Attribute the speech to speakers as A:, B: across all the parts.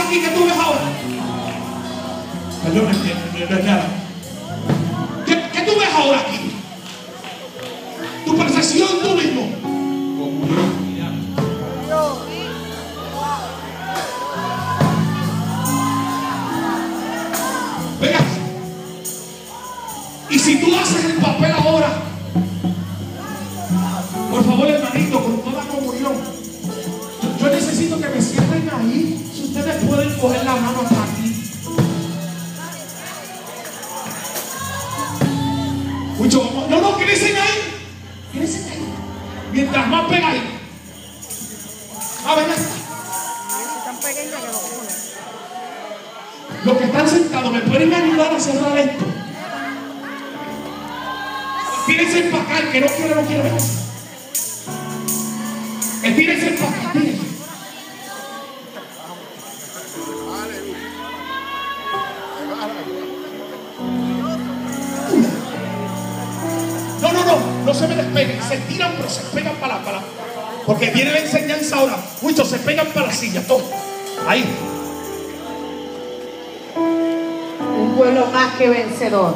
A: aquí que tú ves ahora. Perdón, no es nada. ¿Qué, qué tú ves ahora aquí? Tu percepción tú mismo. Venga. Y si tú haces el papel ahora, por favor, hermanito, con toda comunión. Yo, necesito que me cierren ahí. Ustedes pueden coger la mano hasta aquí. Mucho. No, no, crecen ahí. Crecen ahí. Mientras más. Ah,
B: pequeña que lo pone.
A: Los que están sentados, ¿me pueden ayudar a cerrar esto? Tírense para acá, el que no quiere, no quiere ver. Tírense para acá, tírense. Se tiran pero se pegan para la, para Porque viene la enseñanza ahora. Muchos se pegan para la silla, todo. Ahí.
C: Un pueblo más que vencedor.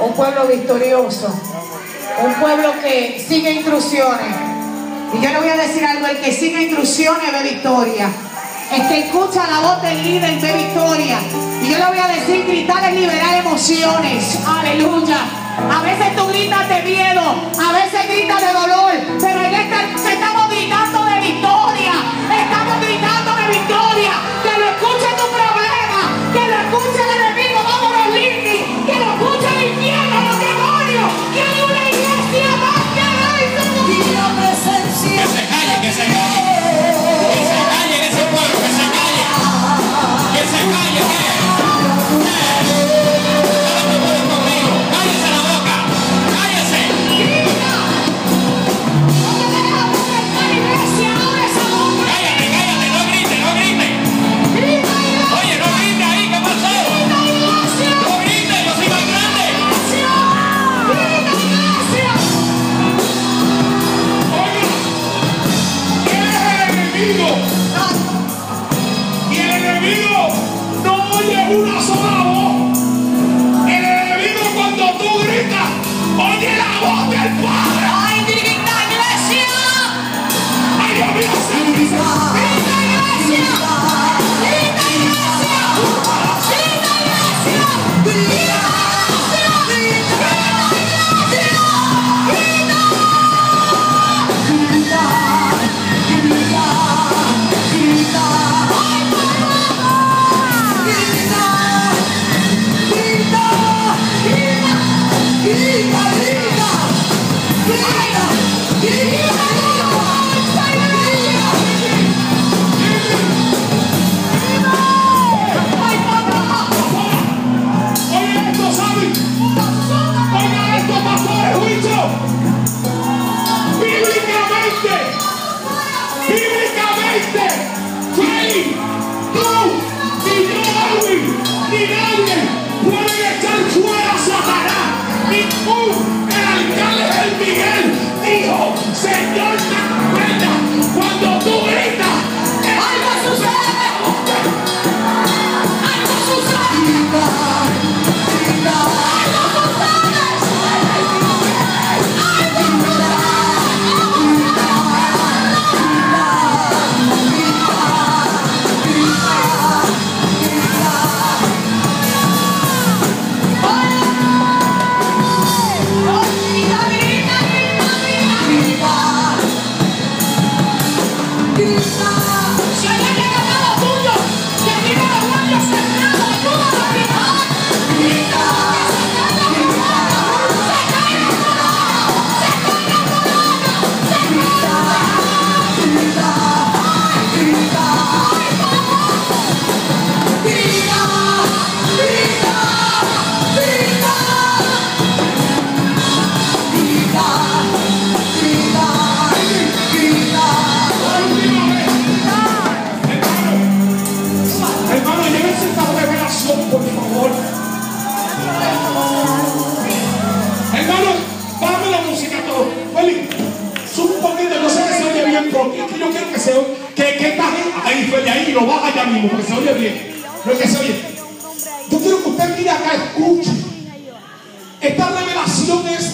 C: Un pueblo victorioso. Un pueblo que sigue instrucciones. Y yo le voy a decir algo, el que sigue instrucciones ve victoria. El que escucha la voz del líder ve victoria. Y yo le voy a decir, gritar es liberar emociones. Aleluya. A veces tú gritas de miedo, a veces gritas de
A: es que se. Yo quiero que usted mire acá, escuche. Esta revelación es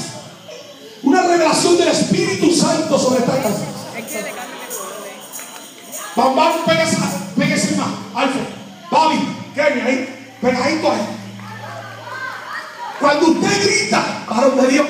A: una revelación del Espíritu Santo sobre esta casa. Vamos, vamos, pégase, pégase más. Alfred, Bobby, Kenny, ahí, pegadito ahí. Cuando usted grita, varón de Dios,